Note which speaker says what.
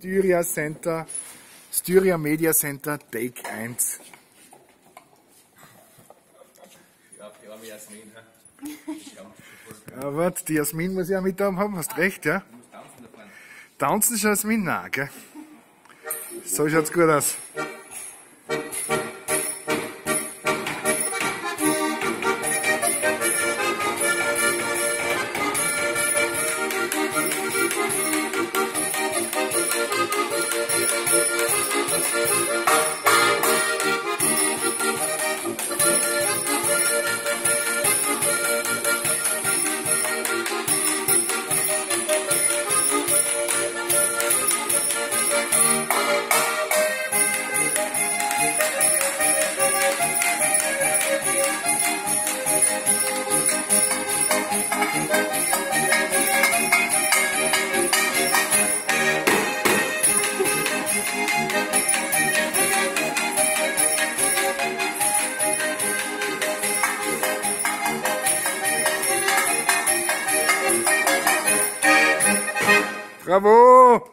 Speaker 1: Styria Center, Styria Media Center, Take 1.
Speaker 2: Ja, die arme Jasmin,
Speaker 1: Ja, warte, die Jasmin muss ich auch mit da haben, hast recht, ja?
Speaker 2: Du musst tanzen da vorne.
Speaker 1: Tanzen ist Jasmin? Nein, gell? So schaut's gut aus. Bravo!